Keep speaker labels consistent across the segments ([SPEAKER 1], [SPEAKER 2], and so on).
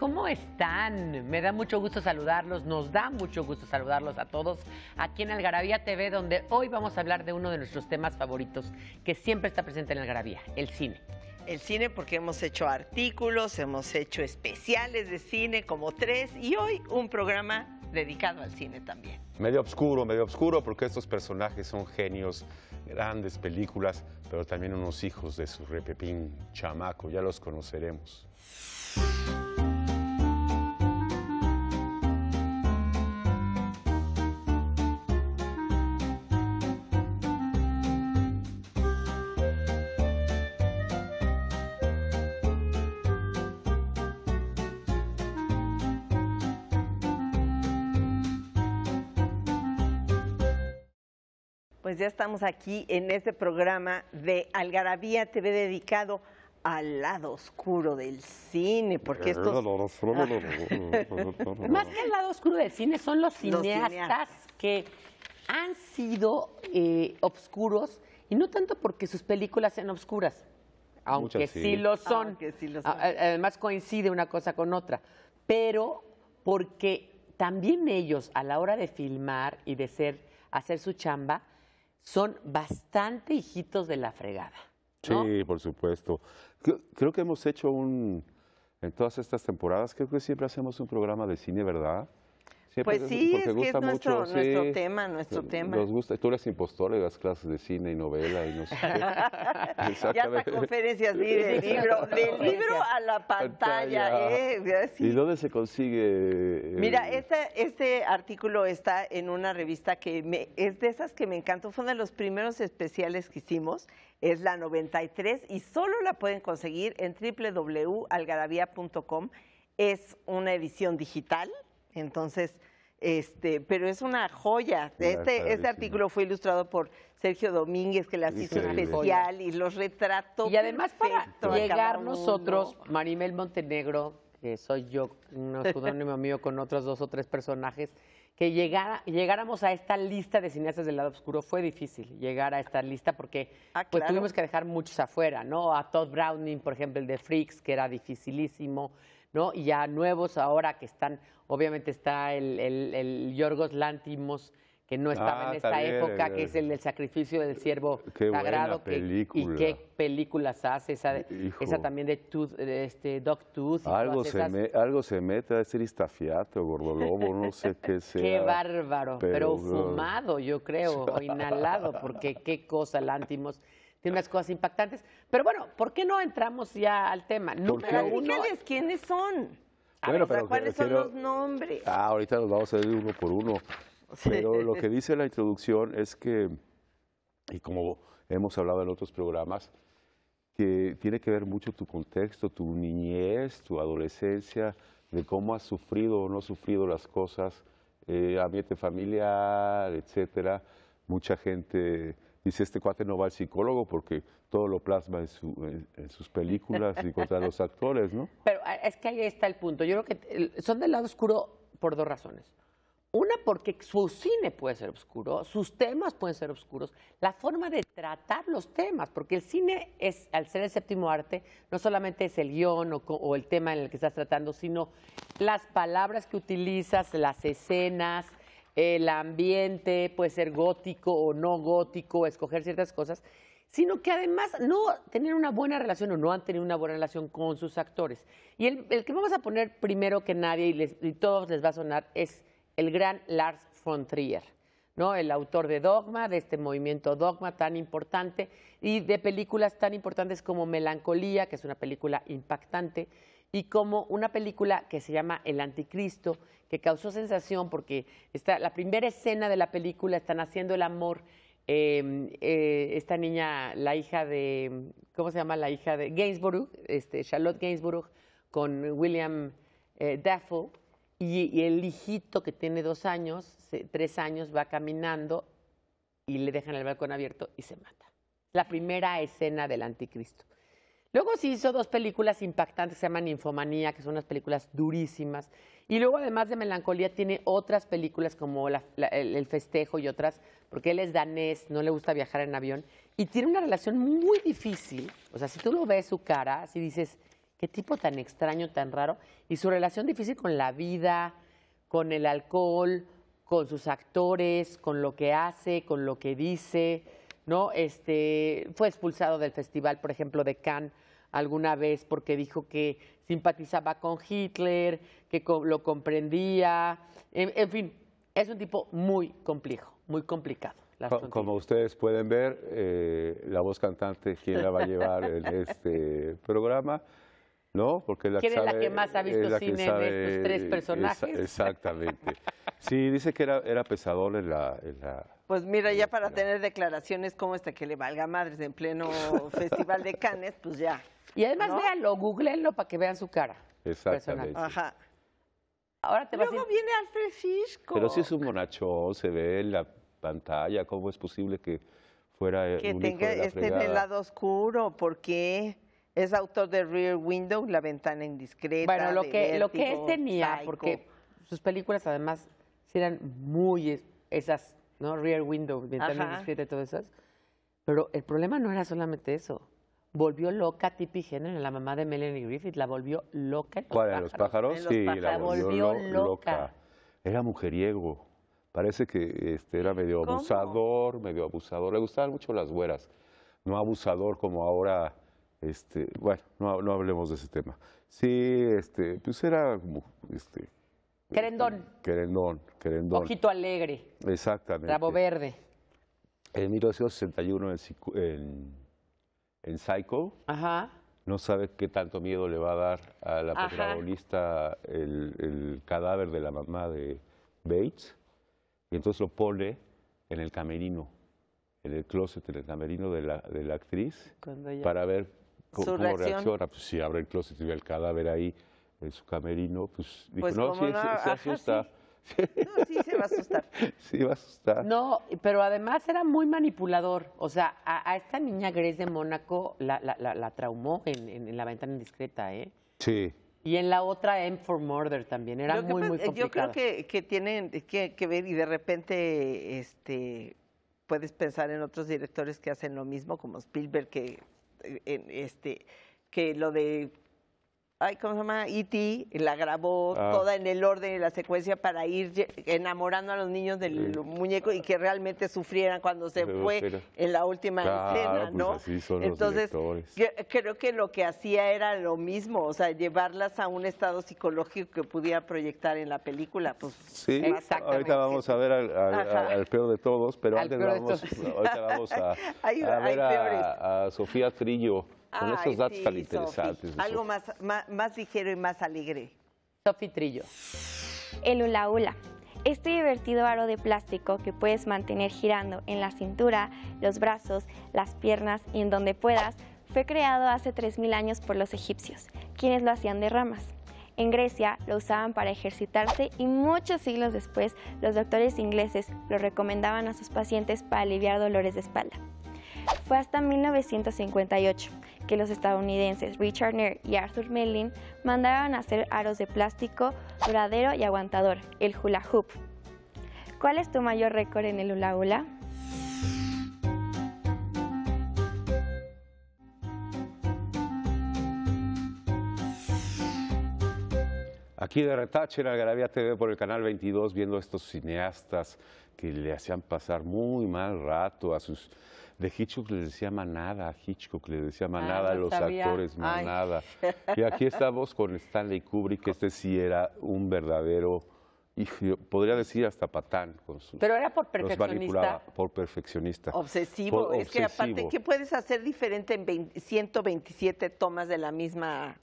[SPEAKER 1] ¿cómo están? Me da mucho gusto saludarlos, nos da mucho gusto saludarlos a todos aquí en Algarabía TV, donde hoy vamos a hablar de uno de nuestros temas favoritos que siempre está presente en Algarabía, el cine.
[SPEAKER 2] El cine porque hemos hecho artículos, hemos hecho especiales de cine como tres y hoy un programa dedicado al cine también.
[SPEAKER 3] Medio oscuro, medio oscuro porque estos personajes son genios, grandes películas, pero también unos hijos de su repepín chamaco, ya los conoceremos.
[SPEAKER 2] Pues ya estamos aquí en este programa de Algarabía TV dedicado al lado oscuro del cine, porque estos...
[SPEAKER 1] Más que el lado oscuro del cine, son los
[SPEAKER 2] Los
[SPEAKER 1] cineastas, que han sido eh, obscuros, y no tanto porque sus películas sean obscuras, aunque
[SPEAKER 3] Muchas
[SPEAKER 1] sí.
[SPEAKER 3] sí.
[SPEAKER 1] lo son.
[SPEAKER 2] Aunque sí lo son.
[SPEAKER 1] Además coincide una cosa con otra, pero porque también ellos a la hora de filmar y de ser, hacer su chamba, son bastante hijitos de la fregada.
[SPEAKER 3] Sí, por supuesto. Creo que hemos hecho un, en todas estas temporadas, creo que siempre hacemos un programa de cine, ¿verdad? Siempre
[SPEAKER 2] Pues sí, es que es nuestro,
[SPEAKER 3] mucho,
[SPEAKER 2] nuestro
[SPEAKER 3] sí.
[SPEAKER 2] tema, nuestro tema.
[SPEAKER 3] Nos gusta, tú eres impostor de las clases de cine y novela y no sé qué.
[SPEAKER 2] Ya hasta conferencias, libro, del libro a la pantalla.
[SPEAKER 3] Pantalla.
[SPEAKER 2] ¿eh? Sí.
[SPEAKER 3] ¿Y dónde se consigue? eh,
[SPEAKER 2] Mira, este, este artículo está en una revista que me- es de esas que me encantó. Fue uno de los primeros especiales que hicimos. Es la 93 y solo la pueden conseguir en www.algarabía.com. Es una edición digital, entonces, este, pero es una joya. Este, este artículo fue ilustrado por Sergio Domínguez, que las hizo especial y los retrató.
[SPEAKER 1] Y además para llegar nosotros, Marimel Montenegro, que soy yo, un pseudónimo mío con otros dos o tres personajes, que llegara, llegáramos a esta lista de cineastas del lado oscuro fue difícil llegar a esta lista porque
[SPEAKER 2] Ah,
[SPEAKER 1] pues
[SPEAKER 2] claro.
[SPEAKER 1] tuvimos que dejar muchos afuera, ¿no? A Todd Browning, por ejemplo, el de Freaks, que era dificilísimo, ¿no? Y ya nuevos ahora que están, obviamente está el, el, el Yorgos Lantimos, que no estaba
[SPEAKER 3] Ah,
[SPEAKER 1] en esta
[SPEAKER 3] también,
[SPEAKER 1] época,
[SPEAKER 3] eh.
[SPEAKER 1] que es el del sacrificio del siervo sagrado. que- y qué películas hace, esa, de- esa también de, Tooth- de este Dog Tooth.
[SPEAKER 3] Algo se, me- algo se mete a ser gordolobo, no sé qué sea.
[SPEAKER 1] Qué bárbaro, pero,
[SPEAKER 3] pero,
[SPEAKER 1] fumado, yo creo, o inhalado, porque qué cosa, Lántimos. Tiene unas cosas impactantes. Pero bueno, ¿por qué no entramos ya al tema? Número uno,
[SPEAKER 2] Dígales quiénes son.
[SPEAKER 3] Bueno, pero
[SPEAKER 2] ¿cuáles son los nombres?
[SPEAKER 3] Ah, ahorita nos vamos a ir uno por uno. Pero lo que dice la introducción es que, y como hemos hablado en otros programas, que tiene que ver mucho tu contexto, tu niñez, tu adolescencia, de cómo has sufrido o no sufrido las cosas, eh, ambiente familiar, etcétera. Mucha gente dice, este cuate no va al psicólogo porque todo lo plasma en, su- en- en sus películas y contra los actores, ¿no?
[SPEAKER 1] Pero eh, es que ahí está el punto. Yo creo que son del lado oscuro por dos razones. Una, porque su cine puede ser oscuro, sus temas pueden ser oscuros, la forma de tratar los temas, porque el cine es, al ser el séptimo arte, no solamente es el guion o, o el tema en el que estás tratando, sino las palabras que utilizas, las escenas, el ambiente, puede ser gótico o no gótico, escoger ciertas cosas, sino que además no tener una buena relación o no han tenido una buena relación con sus actores. Y el, que vamos a poner primero que nadie y, les- y todos les va a sonar es el gran Lars von Trier, ¿no? el autor de Dogma, de este movimiento Dogma tan importante y de películas tan importantes como Melancolía, que es una película impactante, y como una película que se llama El Anticristo, que causó sensación porque está, la primera escena de la película están haciendo el amor eh, eh, esta niña, la hija de, ¿cómo se llama? La hija de Gainsborough, este, Charlotte Gainsborough, con William eh, Dafoe, y, y el hijito que tiene dos años, tres años, va caminando y le dejan el balcón abierto y se mata. La primera escena del anticristo. Luego sí hizo dos películas impactantes se llaman Infomanía, que son unas películas durísimas. Y luego, además de Melancolía, tiene otras películas como la- el, el Festejo y otras, porque él es danés, no le gusta viajar en avión. Y tiene una relación muy difícil. O sea, si tú lo ves su cara, si dices, qué tipo tan extraño, tan raro. Y su relación difícil con la vida, con el alcohol, con sus actores, con lo que hace, con lo que dice, ¿no? Este, fue expulsado del festival, por ejemplo, de Cannes alguna vez porque dijo que simpatizaba con Hitler, que co- lo comprendía, en, en fin, es un tipo muy complejo, muy complicado.
[SPEAKER 3] Como
[SPEAKER 1] Trier.
[SPEAKER 3] ustedes pueden ver, eh, la voz cantante, ¿quién la va a llevar en este programa? ¿No? Porque la
[SPEAKER 1] ¿Quién es la
[SPEAKER 3] sabe-
[SPEAKER 1] que más ha visto
[SPEAKER 3] es la que
[SPEAKER 1] cine de
[SPEAKER 3] sabe-
[SPEAKER 1] estos tres personajes?
[SPEAKER 3] exactamente. Sí, dice que era, era pesador en la, en la-
[SPEAKER 2] Pues mira, ya para tener declaraciones como esta que le valga madres en pleno Festival de Cannes, pues ya.
[SPEAKER 1] Y además,
[SPEAKER 2] ¿no?
[SPEAKER 1] véanlo, googleenlo para que vean su cara.
[SPEAKER 3] Exactamente.
[SPEAKER 1] Personal.
[SPEAKER 2] Ajá.
[SPEAKER 1] Ahora te vas a
[SPEAKER 2] Luego
[SPEAKER 1] ir-
[SPEAKER 2] viene Alfred Hitchcock.
[SPEAKER 3] Pero sí es un bonachón, se ve en la pantalla, ¿cómo es posible que fuera
[SPEAKER 2] que
[SPEAKER 3] un hijo
[SPEAKER 2] tenga
[SPEAKER 3] de la
[SPEAKER 2] esté en el lado oscuro, porque es autor de Rear Window, La ventana indiscreta.
[SPEAKER 1] Bueno, lo
[SPEAKER 2] de
[SPEAKER 1] que, lo que él tenía,
[SPEAKER 2] Psycho.
[SPEAKER 1] porque sus películas además eran muy es- esas, ¿no? Rear Window, Ventana
[SPEAKER 2] Ajá.
[SPEAKER 1] Indiscreta y todas esas. Pero el problema no era solamente eso. Volvió loca a Tippi Hedren, la mamá de Melanie Griffith, la volvió loca en los
[SPEAKER 3] ¿Cuál, en los pájaros?
[SPEAKER 2] En los
[SPEAKER 3] sí, la volvió,
[SPEAKER 1] Volvió
[SPEAKER 3] lo-
[SPEAKER 1] loca.
[SPEAKER 3] Era mujeriego. Parece que este, era medio
[SPEAKER 2] ¿Cómo?
[SPEAKER 3] abusador, medio abusador. Le gustaban mucho las güeras. No abusador como ahora. Este, bueno, no, no hablemos de ese tema. Sí, este, pues era como, este,
[SPEAKER 1] Querendón,
[SPEAKER 3] querendón, querendón.
[SPEAKER 1] ojito alegre,
[SPEAKER 3] Exactamente.
[SPEAKER 1] rabo verde.
[SPEAKER 3] En 1961 en, en, en Psycho,
[SPEAKER 1] Ajá.
[SPEAKER 3] no sabe qué tanto miedo le va a dar a la
[SPEAKER 2] Ajá.
[SPEAKER 3] protagonista el, el cadáver de la mamá de Bates, y entonces lo pone en el camerino, en el closet, en el camerino de la, de la actriz, para ver co-
[SPEAKER 2] Su
[SPEAKER 3] cómo
[SPEAKER 2] reacción.
[SPEAKER 3] reacciona. Pues si abre el closet y ve el cadáver ahí en su camerino, pues dijo,
[SPEAKER 2] Pues,
[SPEAKER 3] no,
[SPEAKER 2] ¿cómo
[SPEAKER 3] sí,
[SPEAKER 2] no?
[SPEAKER 3] se- se,
[SPEAKER 2] Ajá,
[SPEAKER 3] asusta.
[SPEAKER 2] No, sí, se va a asustar.
[SPEAKER 3] Sí, va a asustar.
[SPEAKER 1] No, pero además era muy manipulador. O sea, a, a esta niña Grace de Mónaco la, la, la, la traumó en, en- en la ventana indiscreta, ¿eh?
[SPEAKER 3] Sí.
[SPEAKER 1] Y en la otra, M for Murder también. Era
[SPEAKER 2] Lo que
[SPEAKER 1] muy, muy complicada.
[SPEAKER 2] Yo creo que, que tienen que, que ver y de repente este, puedes pensar en otros directores que hacen lo mismo, como Spielberg, que, eh, este, que lo de... Ay, ¿cómo se llama? E.T. la grabó
[SPEAKER 3] Ah.
[SPEAKER 2] toda en el orden y la secuencia para ir enamorando a los niños del
[SPEAKER 3] Sí.
[SPEAKER 2] muñeco y que realmente sufrieran cuando se
[SPEAKER 3] Pero-
[SPEAKER 2] fue en la última
[SPEAKER 3] Claro,
[SPEAKER 2] escena,
[SPEAKER 3] pues
[SPEAKER 2] ¿no?
[SPEAKER 3] así son los
[SPEAKER 2] Entonces, yo creo que lo que hacía era lo mismo, o sea, llevarlas a un estado psicológico que pudiera proyectar en la película. Pues,
[SPEAKER 3] Sí,
[SPEAKER 1] Exactamente.
[SPEAKER 3] ahorita vamos a ver al, al- peor de todos, pero
[SPEAKER 1] Al
[SPEAKER 3] antes vamos,
[SPEAKER 1] todos.
[SPEAKER 3] ahorita vamos a,
[SPEAKER 2] Hay-
[SPEAKER 3] a ver a, a Sofía Trillo con
[SPEAKER 2] ay,
[SPEAKER 3] estos datos
[SPEAKER 2] sí,
[SPEAKER 3] tan
[SPEAKER 2] Sofi,
[SPEAKER 3] interesantes. de
[SPEAKER 2] Algo más, más, más ligero y más alegre.
[SPEAKER 1] Sofi Trillo.
[SPEAKER 4] El hula hula. Este divertido aro de plástico que puedes mantener girando en la cintura, los brazos, las piernas y en donde puedas, fue creado hace 3.000 años por los egipcios, quienes lo hacían de ramas. En Grecia lo usaban para ejercitarse y muchos siglos después los doctores ingleses lo recomendaban a sus pacientes para aliviar dolores de espalda. Fue hasta 1958 que los estadounidenses Richard Nair y Arthur Mellin mandaron a hacer aros de plástico duradero y aguantador, el hula hoop. ¿Cuál es tu mayor récord en el hula hula?
[SPEAKER 3] Aquí de retache en Algarabía TV por el canal 22 viendo a estos cineastas que le hacían pasar muy mal rato a sus... De Hitchcock les decía manada, a Hitchcock le decía manada a
[SPEAKER 1] no
[SPEAKER 3] los
[SPEAKER 1] sabía.
[SPEAKER 3] actores,
[SPEAKER 2] Ay.
[SPEAKER 3] manada. Y aquí estamos con Stanley Kubrick, que este sí era un verdadero, yo podría decir hasta patán. Con sus,
[SPEAKER 1] Pero era por perfeccionista.
[SPEAKER 3] por perfeccionista.
[SPEAKER 2] Obsesivo.
[SPEAKER 3] Por
[SPEAKER 2] es que aparte. ¿qué puedes hacer diferente en 20 127 tomas de la misma?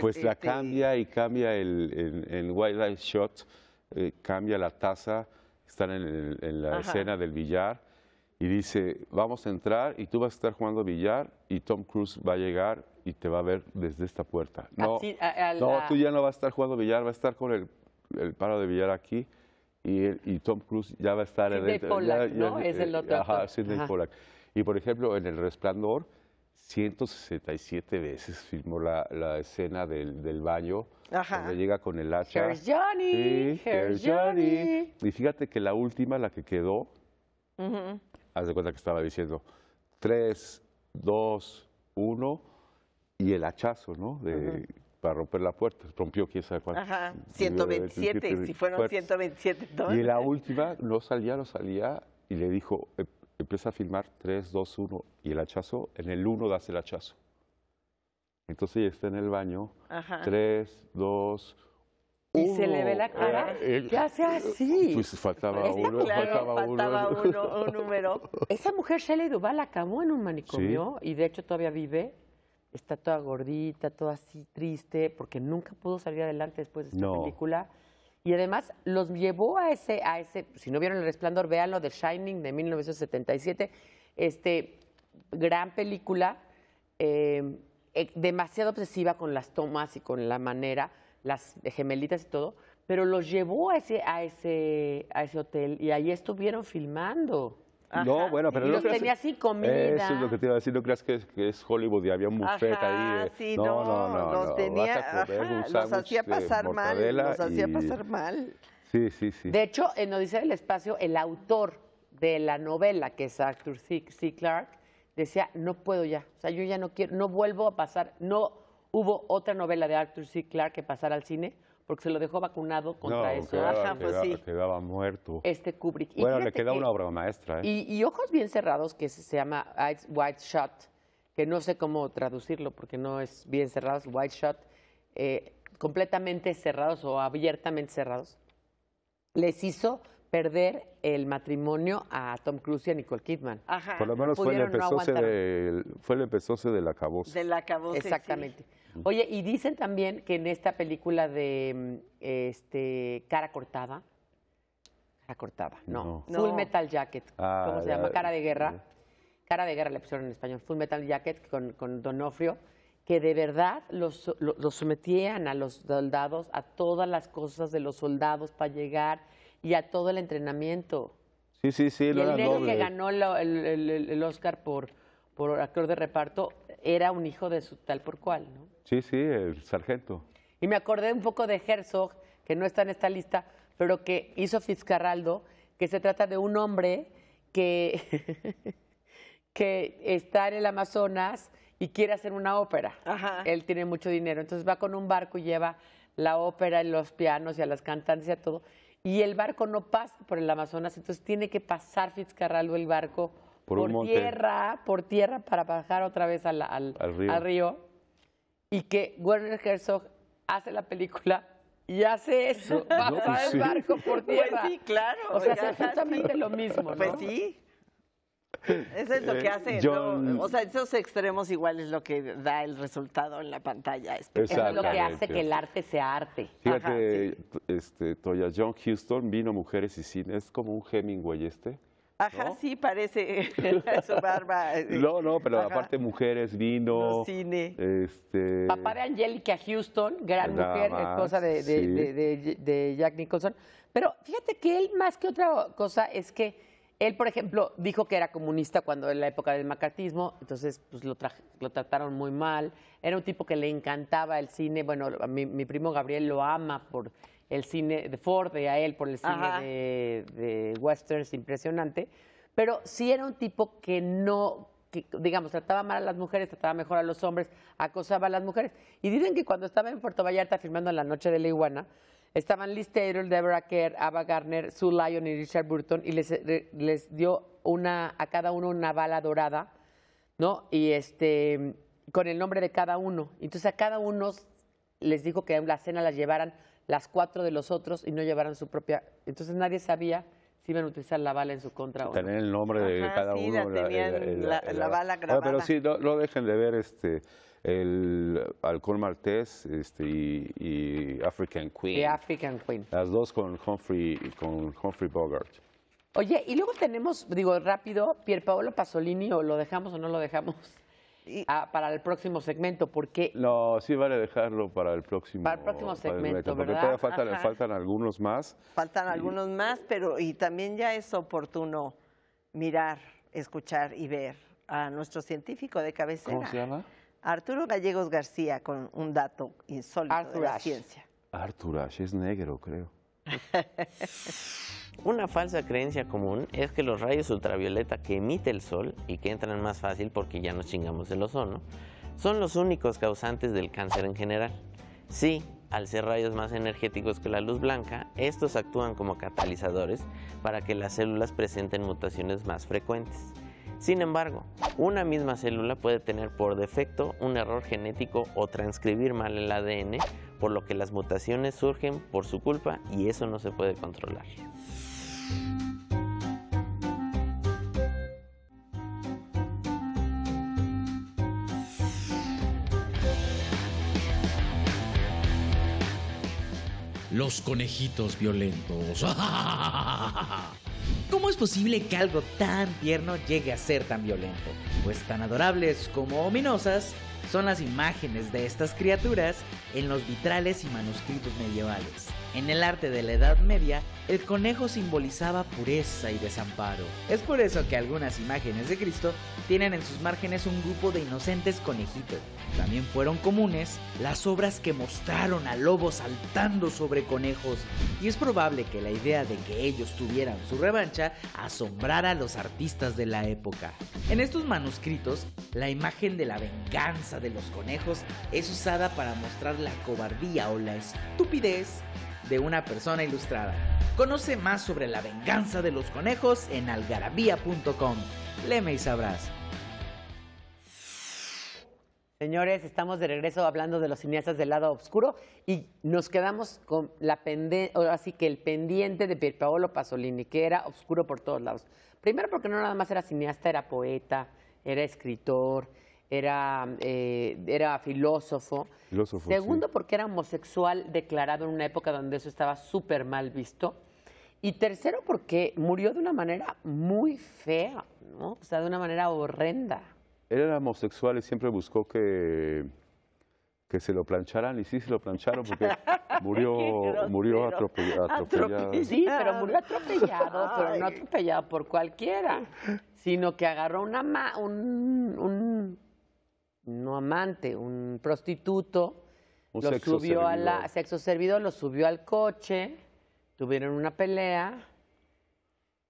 [SPEAKER 3] Pues la
[SPEAKER 2] este,
[SPEAKER 3] cambia y cambia el, en, en Wildlife Shot, eh, cambia la taza, están en, la
[SPEAKER 2] Ajá.
[SPEAKER 3] escena del billar y dice, vamos a entrar y tú vas a estar jugando billar y Tom Cruise va a llegar y te va a ver desde esta puerta. No,
[SPEAKER 1] Así, a- a
[SPEAKER 3] no
[SPEAKER 1] la-
[SPEAKER 3] tú ya no vas a estar jugando billar, va a estar con el, el palo de billar aquí y, y Tom Cruise ya va a estar
[SPEAKER 1] Sidney
[SPEAKER 3] adentro.
[SPEAKER 1] Pollack,
[SPEAKER 3] ya-
[SPEAKER 1] ¿no?
[SPEAKER 3] ya-
[SPEAKER 1] Es el
[SPEAKER 3] eh,
[SPEAKER 1] otro
[SPEAKER 3] Ajá. Sidney
[SPEAKER 1] Ajá.
[SPEAKER 3] Pollack. Y por ejemplo, en El Resplandor, 167 veces filmó la, la escena del, del baño,
[SPEAKER 2] Ajá.
[SPEAKER 3] donde llega con el hacha.
[SPEAKER 1] Here's Johnny,
[SPEAKER 3] Sí,
[SPEAKER 1] here's
[SPEAKER 3] here's Johnny.
[SPEAKER 1] Johnny.
[SPEAKER 3] Y fíjate que la última, la que quedó,
[SPEAKER 2] ujú.
[SPEAKER 3] Haz de cuenta que estaba diciendo 3, 2, 1 y el hachazo, ¿no? De, para romper la puerta. Rompió quién sabe cuánto.
[SPEAKER 2] Ajá, 127, si fueron 127
[SPEAKER 3] Y la última no salía, no salía, y le dijo, "Em- empieza a filmar 3, 2, 1, y el hachazo, en el 1 das el hachazo. Entonces ella está en el baño,
[SPEAKER 2] Ajá.
[SPEAKER 3] 3, 2, 1.
[SPEAKER 1] Y se le ve la cara. ¿Qué hace así?
[SPEAKER 3] Pues faltaba uno,
[SPEAKER 2] Claro,
[SPEAKER 3] faltaba uno.
[SPEAKER 2] faltaba uno, un número.
[SPEAKER 1] Esa mujer, Shelley Duvall, acabó en un manicomio y de hecho todavía vive. Está toda gordita, toda así triste, porque nunca pudo salir adelante después de esta
[SPEAKER 3] No.
[SPEAKER 1] película. Y además los llevó a ese, a ese, si no vieron El Resplandor, véanlo, The Shining de 1977. Este, gran película, eh, eh, demasiado obsesiva con las tomas y con la manera, las gemelitas y todo, pero los llevó a ese, a ese, a ese hotel y ahí estuvieron filmando.
[SPEAKER 3] No,
[SPEAKER 2] Ajá.
[SPEAKER 3] bueno, pero
[SPEAKER 1] y
[SPEAKER 3] no
[SPEAKER 1] los
[SPEAKER 3] creas-
[SPEAKER 1] tenía así comida.
[SPEAKER 3] Eso es lo que te iba a decir, no creas que es, que es Hollywood y había un buffet
[SPEAKER 2] Ajá,
[SPEAKER 3] ahí. de-
[SPEAKER 2] sí,
[SPEAKER 3] no,
[SPEAKER 2] no,
[SPEAKER 3] no, no,
[SPEAKER 2] los
[SPEAKER 3] no,
[SPEAKER 2] tenía,
[SPEAKER 3] vas a comer
[SPEAKER 2] ajá,
[SPEAKER 3] un
[SPEAKER 2] los hacía pasar mal, los hacía
[SPEAKER 3] y-
[SPEAKER 2] pasar mal.
[SPEAKER 3] Sí, sí, sí.
[SPEAKER 1] De hecho, en Odisea del Espacio, el autor de la novela, que es Arthur C. C. Clarke, decía, no puedo ya, o sea, yo ya no quiero, no vuelvo a pasar, no hubo otra novela de Arthur C. Clarke que pasara al cine, porque se lo dejó vacunado contra
[SPEAKER 3] no,
[SPEAKER 1] eso.
[SPEAKER 3] quedaba,
[SPEAKER 2] Ajá, pues
[SPEAKER 3] quedaba-
[SPEAKER 2] sí.
[SPEAKER 3] quedaba muerto.
[SPEAKER 1] Este Kubrick. Y
[SPEAKER 3] bueno, le queda
[SPEAKER 1] que-
[SPEAKER 3] una obra maestra, ¿eh?
[SPEAKER 1] Y, y ojos bien cerrados, que se, llama Eyes Wide Shut, que no sé cómo traducirlo porque no es bien cerrados, Wide Shut, eh, completamente cerrados o abiertamente cerrados, les hizo perder el matrimonio a Tom Cruise y a Nicole Kidman.
[SPEAKER 2] Ajá.
[SPEAKER 3] Por lo menos fue el
[SPEAKER 1] no
[SPEAKER 3] del, fue el empezóse del acabose.
[SPEAKER 2] De la acabose, sí.
[SPEAKER 1] Oye, y dicen también que en esta película de mm, este Cara Cortada, Cara Cortada, no,
[SPEAKER 2] No.
[SPEAKER 1] Full
[SPEAKER 2] No.
[SPEAKER 1] Metal Jacket,
[SPEAKER 3] Ah,
[SPEAKER 1] ¿cómo se
[SPEAKER 3] la-
[SPEAKER 1] llama? Cara de Guerra. Cara de Guerra le pusieron en español, Full Metal Jacket con, con Donofrio, que de verdad los, lo- los sometían a los soldados, a todas las cosas de los soldados para llegar y a todo el entrenamiento.
[SPEAKER 3] Sí, sí, sí,
[SPEAKER 1] Y el
[SPEAKER 3] era
[SPEAKER 1] negro que ganó lo- el, el- el- el Oscar por, por actor de reparto era un hijo de su tal por cual, ¿no?
[SPEAKER 3] Sí, sí, el sargento.
[SPEAKER 1] Y me acordé un poco de Herzog, que no está en esta lista, pero que hizo Fitzcarraldo, que se trata de un hombre que, que está en el Amazonas y quiere hacer una ópera.
[SPEAKER 2] Ajá.
[SPEAKER 1] Él tiene mucho dinero, entonces va con un barco y lleva la ópera y los pianos y a las cantantes y a todo. Y el barco no pasa por el Amazonas, entonces tiene que pasar Fitzcarraldo el barco
[SPEAKER 3] Por
[SPEAKER 1] tierra, por tierra para bajar otra vez al, al-
[SPEAKER 3] Al río.
[SPEAKER 1] al río. Y que Werner Herzog hace la película y hace eso, pasar
[SPEAKER 3] pues
[SPEAKER 1] el
[SPEAKER 3] sí.
[SPEAKER 1] barco por tierra.
[SPEAKER 2] Pues sí, claro.
[SPEAKER 1] O sea, es exactamente
[SPEAKER 2] sí.
[SPEAKER 1] lo mismo, ¿no?
[SPEAKER 2] Pues sí. Eso es lo que
[SPEAKER 3] Eh,
[SPEAKER 2] hace,
[SPEAKER 3] John-
[SPEAKER 2] ¿no? O sea, esos extremos igual es lo que da el resultado en la pantalla.
[SPEAKER 1] Eso es lo que hace que el arte sea arte.
[SPEAKER 3] Fíjate, este, Toya, John Houston vino Mujeres y Cine, es como un Hemingway este.
[SPEAKER 2] Ajá,
[SPEAKER 3] ¿no?
[SPEAKER 2] sí, parece su barba. eh,
[SPEAKER 3] No, no, pero
[SPEAKER 2] Ajá.
[SPEAKER 3] aparte Mujeres vino.
[SPEAKER 2] No, cine.
[SPEAKER 3] Este,
[SPEAKER 1] Papá de Angélica Houston, gran
[SPEAKER 3] Nada
[SPEAKER 1] mujer,
[SPEAKER 3] más,
[SPEAKER 1] esposa de, de-
[SPEAKER 3] sí.
[SPEAKER 1] de- de- de Jack Nicholson. Pero fíjate que él, más que otra cosa, es que él, por ejemplo, dijo que era comunista cuando en la época del macartismo, entonces pues, lo, tra- lo trataron muy mal. Era un tipo que le encantaba el cine. Bueno, mi primo Gabriel lo ama por el cine de Ford y a él por el cine de, de westerns impresionante. Pero sí era un tipo que no, que, digamos, trataba mal a las mujeres, trataba mejor a los hombres, acosaba a las mujeres. Y dicen que cuando estaba en Puerto Vallarta filmando La Noche de la Iguana, estaban Liz Taylor, Deborah Kerr, Ava Gardner, Sue Lyon y Richard Burton y les, les dio una, a cada uno una bala dorada, ¿no? Y este, con el nombre de cada uno. Entonces a cada uno les dijo que en la cena las llevaran las cuatro de los otros y no llevaran su propia. Entonces nadie sabía si iban a utilizar la bala en su contra o no.
[SPEAKER 3] tener el nombre de
[SPEAKER 2] Ajá,
[SPEAKER 3] cada
[SPEAKER 2] sí,
[SPEAKER 3] uno.
[SPEAKER 2] la tenían la- la bala
[SPEAKER 3] Oye, Pero
[SPEAKER 2] grabada.
[SPEAKER 3] sí, no, no dejen de ver este el Halcón Maltés este, y, y African Queen.
[SPEAKER 1] The African Queen.
[SPEAKER 3] Las dos con Humphrey, con Humphrey Bogart.
[SPEAKER 1] Oye, y luego tenemos, digo, rápido, Pierpaolo Pasolini, o lo dejamos o no lo dejamos
[SPEAKER 2] Y-
[SPEAKER 1] ah, para el próximo segmento, porque
[SPEAKER 3] No, sí vale dejarlo para el próximo.
[SPEAKER 1] Para el próximo segmento,
[SPEAKER 3] porque
[SPEAKER 1] ¿verdad?
[SPEAKER 3] todavía faltan, faltan algunos más.
[SPEAKER 2] Faltan algunos más, pero y también ya es oportuno mirar, escuchar y ver a nuestro científico de cabecera.
[SPEAKER 3] ¿Cómo se llama?
[SPEAKER 2] Arturo Gallegos García con un dato insólito
[SPEAKER 1] Arthur
[SPEAKER 2] de la
[SPEAKER 1] Ashe.
[SPEAKER 2] ciencia.
[SPEAKER 3] Arthur Ashe, es negro, creo.
[SPEAKER 5] Una falsa creencia común es que los rayos ultravioleta que emite el sol y que entran más fácil porque ya nos chingamos el ozono, son los únicos causantes del cáncer en general. Sí, al ser rayos más energéticos que la luz blanca, estos actúan como catalizadores para que las células presenten mutaciones más frecuentes. Sin embargo, una misma célula puede tener por defecto un error genético o transcribir mal el ADN, por lo que las mutaciones surgen por su culpa y eso no se puede controlar.
[SPEAKER 6] Los conejitos violentos. ¿Cómo es posible que algo tan tierno llegue a ser tan violento? Pues tan adorables como ominosas son las imágenes de estas criaturas en los vitrales y manuscritos medievales. En el arte de la Edad Media, el conejo simbolizaba pureza y desamparo. Es por eso que algunas imágenes de Cristo tienen en sus márgenes un grupo de inocentes conejitos. También fueron comunes las obras que mostraron a lobos saltando sobre conejos, y es probable que la idea de que ellos tuvieran su revancha asombrara a los artistas de la época. En estos manuscritos, la imagen de la venganza de los conejos es usada para mostrar la cobardía o la estupidez de una persona ilustrada. Conoce más sobre la venganza de los conejos en algarabía.com. Leme y sabrás.
[SPEAKER 1] Señores, estamos de regreso hablando de los cineastas del lado oscuro y nos quedamos con la pendiente, así que el pendiente de Pierpaolo Pasolini, que era oscuro por todos lados. Primero porque no nada más era cineasta, era poeta, era escritor, era, eh, era filósofo.
[SPEAKER 3] Filósofo,
[SPEAKER 1] Segundo
[SPEAKER 3] sí.
[SPEAKER 1] porque era homosexual declarado en una época donde eso estaba súper mal visto. Y tercero porque murió de una manera muy fea, ¿no? O sea, de una manera horrenda.
[SPEAKER 3] Él era homosexual y siempre buscó que, que se lo plancharan, y sí se lo plancharon porque murió, murió atropellado.
[SPEAKER 1] Sí, pero murió atropellado, pero no atropellado por cualquiera, sino que agarró una ma- un, un no amante, un prostituto,
[SPEAKER 3] Un
[SPEAKER 1] lo
[SPEAKER 3] sexo
[SPEAKER 1] subió a la
[SPEAKER 3] servidor.
[SPEAKER 1] sexo servidor, lo subió al coche, tuvieron una pelea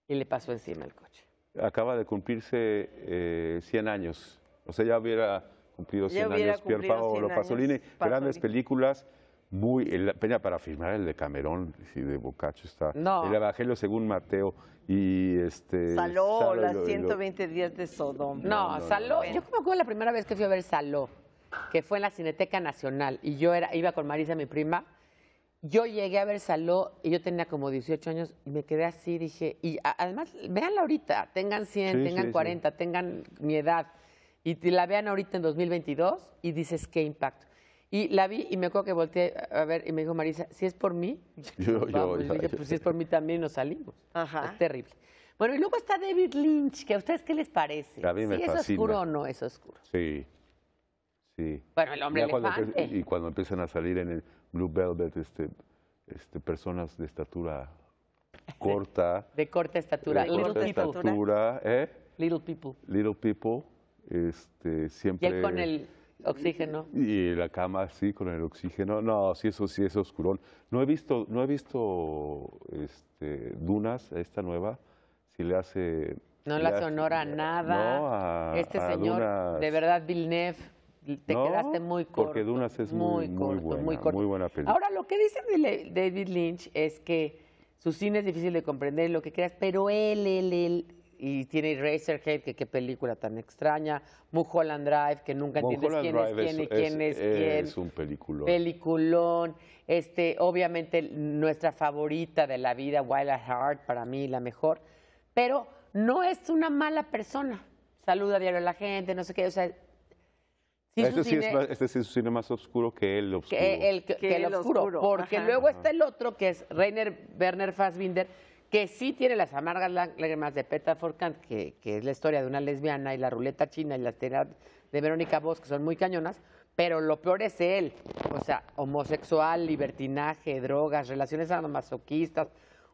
[SPEAKER 1] y le pasó encima el coche.
[SPEAKER 3] Acaba de cumplirse eh, 100 años. O sea, ya hubiera cumplido
[SPEAKER 2] Ya
[SPEAKER 3] 100
[SPEAKER 2] hubiera
[SPEAKER 3] años Pier
[SPEAKER 2] cumplido
[SPEAKER 3] Paolo
[SPEAKER 2] 100 años
[SPEAKER 3] Pasolini. Grandes películas, muy... El, Peña para filmar el de Camerón, sí, de Boccaccio está.
[SPEAKER 1] No.
[SPEAKER 3] El Evangelio según Mateo y este...
[SPEAKER 2] Saló
[SPEAKER 3] Saló y
[SPEAKER 2] las
[SPEAKER 3] lo- y lo-
[SPEAKER 2] 120 días de Sodoma.
[SPEAKER 1] No,
[SPEAKER 3] no, no,
[SPEAKER 1] Saló,
[SPEAKER 2] no.
[SPEAKER 1] yo me acuerdo la primera vez que fui a ver Saló, que fue en la Cineteca Nacional, y yo era, iba con Marisa, mi prima. Yo llegué a ver Saló y yo tenía como 18 años y me quedé así, dije, y a- además, véanla ahorita, tengan 100,
[SPEAKER 3] Sí,
[SPEAKER 1] tengan
[SPEAKER 3] sí, sí.
[SPEAKER 1] 40, tengan mi edad, y te la vean ahorita en 2022 y dices, qué impacto. Y la vi y me acuerdo que volteé a ver y me dijo Marisa, si es por mí,
[SPEAKER 3] Yo- yo-
[SPEAKER 1] vamos. Y
[SPEAKER 3] yo-
[SPEAKER 1] dije, pues si es por mí también nos salimos.
[SPEAKER 2] Ajá.
[SPEAKER 1] Es terrible. Bueno, y luego está David Lynch, que a ustedes qué les parece?
[SPEAKER 3] A mí me
[SPEAKER 1] ¿Sí es
[SPEAKER 3] fascina.
[SPEAKER 1] oscuro o no es oscuro?
[SPEAKER 3] Sí, sí.
[SPEAKER 1] Bueno, el hombre
[SPEAKER 3] cuando y cuando empiezan a salir en el Blue Velvet este, este, personas de estatura corta,
[SPEAKER 1] De corta estatura.
[SPEAKER 3] de
[SPEAKER 1] Little people.
[SPEAKER 3] ¿eh?
[SPEAKER 1] Little people.
[SPEAKER 3] Little people, este,
[SPEAKER 1] Y
[SPEAKER 3] siempre...
[SPEAKER 1] él con el oxígeno.
[SPEAKER 3] Y la cama así con el oxígeno. No, sí, eso sí es oscurón. No he visto, no he visto este, Dunas, esta nueva, si le hace...
[SPEAKER 1] No le
[SPEAKER 3] le
[SPEAKER 1] hace honor a nada.
[SPEAKER 3] No, a,
[SPEAKER 1] este
[SPEAKER 3] a
[SPEAKER 1] señor,
[SPEAKER 3] Dunas.
[SPEAKER 1] de verdad, Villeneuve, te
[SPEAKER 3] No,
[SPEAKER 1] quedaste muy corto.
[SPEAKER 3] porque Dunas es muy- muy
[SPEAKER 1] corto,
[SPEAKER 3] buena,
[SPEAKER 1] muy corto.
[SPEAKER 3] muy buena película.
[SPEAKER 1] Ahora, lo que dice David Lynch es que su cine es difícil de comprender, lo que quieras, pero él, él, él, y tiene Eraserhead, que qué película tan extraña, Mulholland Drive, que nunca entiendes quién es quién y quién es, quién.
[SPEAKER 3] Es un película.
[SPEAKER 1] Peliculón, este, obviamente nuestra favorita de la vida, Wild at Heart, para mí la mejor, pero no es una mala persona. Saluda a diario a la gente, no sé qué, o sea, sí su
[SPEAKER 3] este, sí es más, este sí es un cine más oscuro que el oscuro.
[SPEAKER 1] que el, que,
[SPEAKER 2] Que
[SPEAKER 1] que el
[SPEAKER 2] el
[SPEAKER 1] oscuro,
[SPEAKER 2] oscuro,
[SPEAKER 1] porque
[SPEAKER 2] ajá.
[SPEAKER 1] luego está el otro que es Rainer Werner Fassbinder, que sí tiene las amargas lá- lágrimas de Peter Forkant, que, que es la historia de una lesbiana y la ruleta china y la historia de Verónica Voss, que son muy cañonas, pero lo peor es él, o sea, homosexual, libertinaje, drogas, relaciones masoquistas.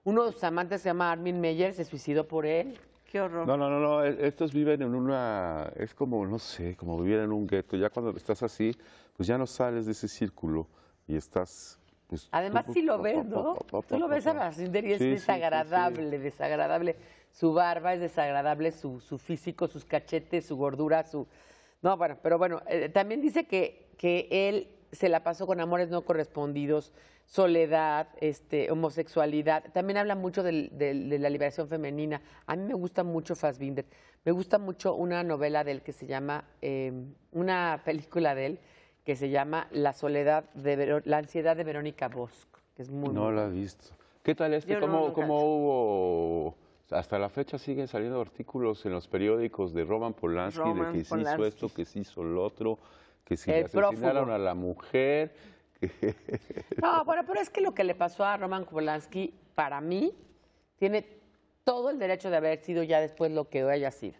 [SPEAKER 1] Uno de sus amantes se llama Armin Meyer, se suicidó por él.
[SPEAKER 2] Qué horror.
[SPEAKER 3] No, no, no, no, e- estos viven en una, es como, no sé, como vivir en un gueto. Ya cuando estás así, pues ya no sales de ese círculo y estás, pues...
[SPEAKER 1] Además, sí lo ves, ¿no? Tú lo ves a Fassbinder y es
[SPEAKER 3] Sí, sí,
[SPEAKER 1] desagradable, desagradable. Su barba es desagradable, su, su físico, sus cachetes, su gordura, su... No, bueno, pero bueno, eh, también dice que, que él se la pasó con amores no correspondidos, soledad, este, homosexualidad. También habla mucho del- del- de la liberación femenina. A mí me gusta mucho Fassbinder. Me gusta mucho una novela de él que se llama, eh, una película de él que se llama La soledad de la ansiedad de Verónica Bosch, que es muy
[SPEAKER 3] No
[SPEAKER 1] muy
[SPEAKER 3] la he visto. ¿Qué tal este?
[SPEAKER 2] Yo
[SPEAKER 3] ¿Cómo, cómo hubo...? Hasta la fecha siguen saliendo artículos en los periódicos de Roman Polanski,
[SPEAKER 2] Roman
[SPEAKER 3] de que se hizo esto, que se hizo lo otro, que si le asesinaron
[SPEAKER 1] prófugo.
[SPEAKER 3] a la mujer. que-
[SPEAKER 1] No, bueno, pero es que lo que le pasó a Roman Polanski, para mí, tiene todo el derecho de haber sido ya después lo que haya sido.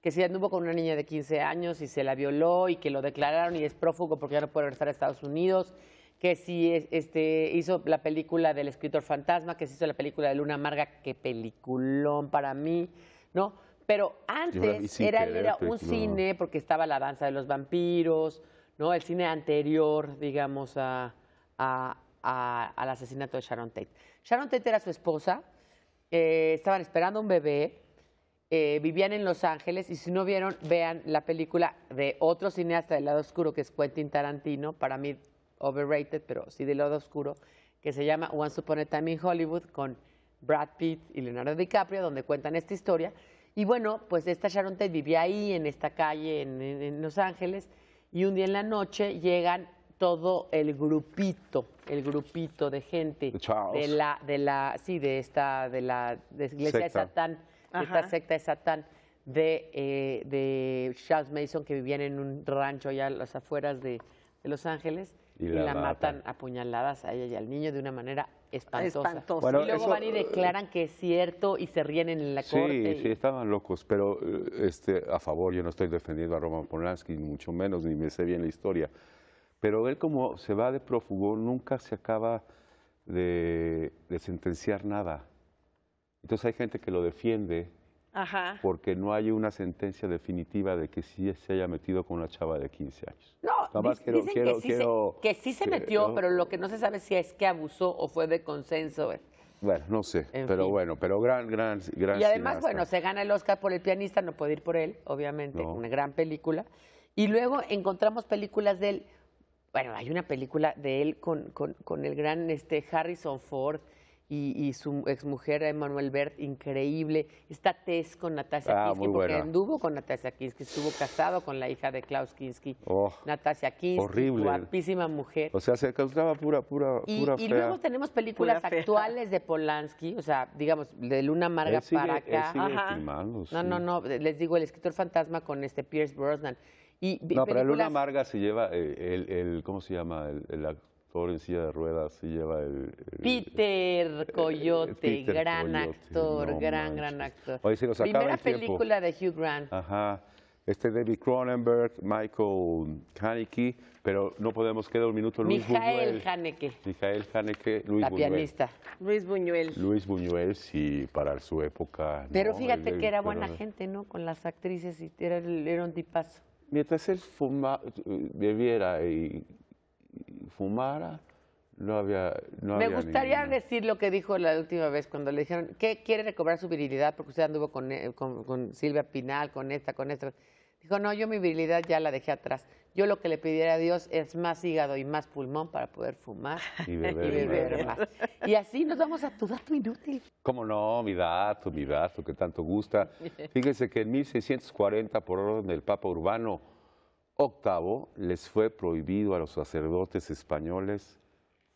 [SPEAKER 1] Que si anduvo con una niña de 15 años y se la violó y que lo declararon y es prófugo porque ya no puede regresar a Estados Unidos, que si es- este, hizo la película del escritor fantasma, que se hizo la película de Luna Amarga, que peliculón para mí, ¿no? Pero antes era, un cine porque estaba la danza de los vampiros, ¿no? El cine anterior, digamos, a, a- a- al asesinato de Sharon Tate. Sharon Tate era su esposa, eh, estaban esperando un bebé, eh, vivían en Los Ángeles y si no vieron, vean la película de otro cineasta del lado oscuro que es Quentin Tarantino, para mí overrated, pero sí del lado oscuro, que se llama Once Upon a Time in Hollywood con Brad Pitt y Leonardo DiCaprio, donde cuentan esta historia. Y bueno, pues esta Sharon Tate vivía ahí, en esta calle, en, en- en Los Ángeles, y un día en la noche llegan todo el grupito, el grupito de gente
[SPEAKER 3] Charles.
[SPEAKER 1] de la, de la, sí, de esta, de la de iglesia
[SPEAKER 3] Secta.
[SPEAKER 1] de Satán, esta secta de Satán de, eh, de Charles Mason que vivían en un rancho allá a las afueras de, de Los Ángeles
[SPEAKER 3] Y
[SPEAKER 1] y,
[SPEAKER 3] la
[SPEAKER 1] la, matan
[SPEAKER 3] matan.
[SPEAKER 1] a puñaladas a ella y al niño de una manera espantosa.
[SPEAKER 3] Bueno,
[SPEAKER 1] y luego
[SPEAKER 3] eso,
[SPEAKER 1] van y declaran que es cierto y se ríen en la corte.
[SPEAKER 3] Sí, sí,
[SPEAKER 1] y-
[SPEAKER 3] estaban locos, pero eh, este, a favor, yo no estoy defendiendo a Roman Polanski, ni mucho menos, ni me sé bien la historia. Pero él como se va de prófugo, nunca se acaba de, de sentenciar nada. Entonces hay gente que lo defiende
[SPEAKER 2] Ajá.
[SPEAKER 3] porque no hay una sentencia definitiva de que sí se haya metido con una chava de 15 años.
[SPEAKER 1] No,
[SPEAKER 3] Nada más
[SPEAKER 1] dic-
[SPEAKER 3] quiero-
[SPEAKER 1] dicen
[SPEAKER 3] quiero-
[SPEAKER 1] que, sí
[SPEAKER 3] quiero-
[SPEAKER 1] se, que sí se
[SPEAKER 3] que-
[SPEAKER 1] metió,
[SPEAKER 3] ¿no?
[SPEAKER 1] pero lo que no se sabe si es que abusó o fue de consenso.
[SPEAKER 3] Bueno, no sé,
[SPEAKER 1] En
[SPEAKER 3] pero
[SPEAKER 1] fin.
[SPEAKER 3] bueno, pero gran, gran, gran
[SPEAKER 1] Y además,
[SPEAKER 3] cineasta.
[SPEAKER 1] bueno, se gana el Oscar por el pianista, no puede ir por él, obviamente,
[SPEAKER 3] No.
[SPEAKER 1] una gran película. Y luego encontramos películas de él. Bueno, hay una película de él con, con, con el gran este, Harrison Ford y, y su exmujer Emmanuel Bert, increíble. Está Tess con Natasha
[SPEAKER 3] Ah,
[SPEAKER 1] Kinski,
[SPEAKER 3] muy
[SPEAKER 1] porque
[SPEAKER 3] buena.
[SPEAKER 1] anduvo con Natasha Kinski, estuvo casado con la hija de Klaus Kinski.
[SPEAKER 3] Oh,
[SPEAKER 1] Natasha Kinski,
[SPEAKER 3] horrible.
[SPEAKER 1] guapísima mujer.
[SPEAKER 3] o sea, se causaba pura, pura,
[SPEAKER 1] Y,
[SPEAKER 3] pura
[SPEAKER 1] y
[SPEAKER 3] fea.
[SPEAKER 1] luego tenemos películas actuales de Polanski, o sea, digamos, de Luna Amarga
[SPEAKER 3] Él sigue,
[SPEAKER 1] para
[SPEAKER 3] él
[SPEAKER 1] acá.
[SPEAKER 3] sigue
[SPEAKER 2] Ajá.
[SPEAKER 3] filmando,
[SPEAKER 1] No,
[SPEAKER 3] sí.
[SPEAKER 1] no, no, les digo, el escritor fantasma con este Pierce Brosnan. Y
[SPEAKER 3] No, pero Luna Amarga se lleva eh, el, el- ¿cómo se llama? El, el actor en silla de ruedas se lleva el... el-
[SPEAKER 1] Peter Coyote,
[SPEAKER 3] Peter
[SPEAKER 1] gran
[SPEAKER 3] Coyote,
[SPEAKER 1] actor,
[SPEAKER 3] no
[SPEAKER 1] gran, gran actor.
[SPEAKER 3] Oye, se nos acaba
[SPEAKER 1] Primera
[SPEAKER 3] tiempo.
[SPEAKER 1] película de Hugh Grant.
[SPEAKER 3] Ajá. Este David Cronenberg, Michael Haneke, pero no podemos quedar un minuto. Luis
[SPEAKER 1] Mijael
[SPEAKER 3] Buñuel.
[SPEAKER 1] Haneke,
[SPEAKER 3] Mijael Haneke, Luis
[SPEAKER 1] la
[SPEAKER 3] Buñuel.
[SPEAKER 1] pianista.
[SPEAKER 2] Luis Buñuel.
[SPEAKER 3] Luis Buñuel, sí, para su época.
[SPEAKER 1] Pero
[SPEAKER 3] no,
[SPEAKER 1] fíjate que era buena gente, ¿no? Con las actrices y era, era un tipazo.
[SPEAKER 3] Mientras él fuma, bebiera y, y fumara, no había. No
[SPEAKER 1] Me
[SPEAKER 3] había
[SPEAKER 1] gustaría
[SPEAKER 3] ninguna-
[SPEAKER 1] decir lo que dijo la última vez cuando le dijeron que quiere recobrar su virilidad porque usted anduvo con, eh, con- con Silvia Pinal, con esta, con esta. Dijo, no, yo mi virilidad ya la dejé atrás. Yo lo que le pediría a Dios es más hígado y más pulmón para poder fumar
[SPEAKER 3] Y
[SPEAKER 1] y
[SPEAKER 3] beber
[SPEAKER 1] beber
[SPEAKER 3] más.
[SPEAKER 1] más. Y así nos vamos a tu dato inútil.
[SPEAKER 3] ¿Cómo no? Mi dato, mi dato, que tanto gusta. Fíjense que en 1640, por orden del Papa Urbano VIII, les fue prohibido a los sacerdotes españoles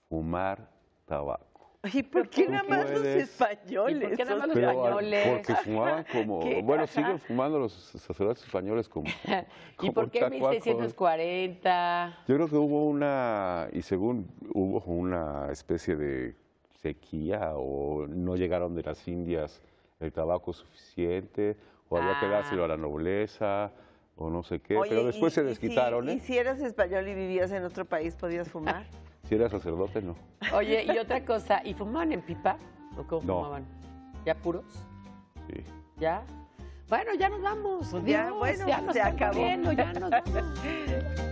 [SPEAKER 3] fumar tabaco.
[SPEAKER 2] ¿Y por qué nada más los españoles?
[SPEAKER 1] ¿Y por qué nada más los españoles.
[SPEAKER 3] porque fumaban como,
[SPEAKER 2] ¿Qué?
[SPEAKER 3] bueno, siguen fumando los sacerdotes españoles como,
[SPEAKER 1] ¿Y
[SPEAKER 3] como
[SPEAKER 1] por qué
[SPEAKER 3] tacuacos.
[SPEAKER 1] 1640?
[SPEAKER 3] Yo creo que hubo una, y según hubo una especie de sequía o no llegaron de las Indias el tabaco suficiente o había que
[SPEAKER 1] Ah.
[SPEAKER 3] dárselo a la nobleza o no sé qué,
[SPEAKER 2] Oye,
[SPEAKER 3] pero después
[SPEAKER 2] y-
[SPEAKER 3] se
[SPEAKER 2] y
[SPEAKER 3] desquitaron,
[SPEAKER 2] si,
[SPEAKER 3] ¿eh?
[SPEAKER 2] ¿Y si eras español y vivías en otro país, podías fumar?
[SPEAKER 3] Si eras sacerdote, no.
[SPEAKER 1] Oye, y otra cosa, ¿y fumaban en pipa? ¿O cómo
[SPEAKER 3] No.
[SPEAKER 1] fumaban? ¿Ya puros?
[SPEAKER 3] Sí.
[SPEAKER 1] ¿Ya? Bueno, ya nos vamos.
[SPEAKER 2] Pues ya, bueno,
[SPEAKER 1] ya nos
[SPEAKER 2] se acabó.
[SPEAKER 1] ya nos vamos.